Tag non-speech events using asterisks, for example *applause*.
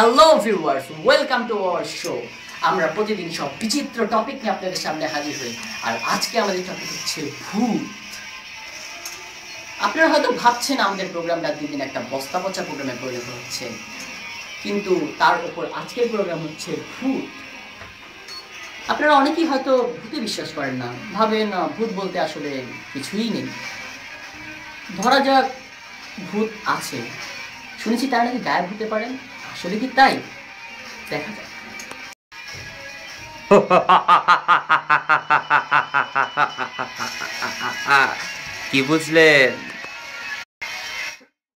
Hello viewers welcome to our show আমরা প্রতিদিন সব বিচিত্র টপিক নিয়ে আপনাদের সামনে হাজির হই। আর আজকে আমাদের টপিক হচ্ছে ভূত। আপনারা হয়তো ভাবছেন আমাদের প্রোগ্রামটা দিন একটা বস্তা পচা প্রোগ্রামে পরিণত হচ্ছে। কিন্তু তার উপর আজকের প্রোগ্রাম হচ্ছে ভূত। আপনারা অনেকেই হয়তো ভূতে বিশ্বাস করেন না। ভাবেন ভূত বলতে আসলে কিছুই নেই। ধরা যাক ভূত আছে। শুনেছি তারা নাকি গায়েব হতে পারেন। আসলে কি তাই? দেখা যাক। *laughs* কি বুঝলেন?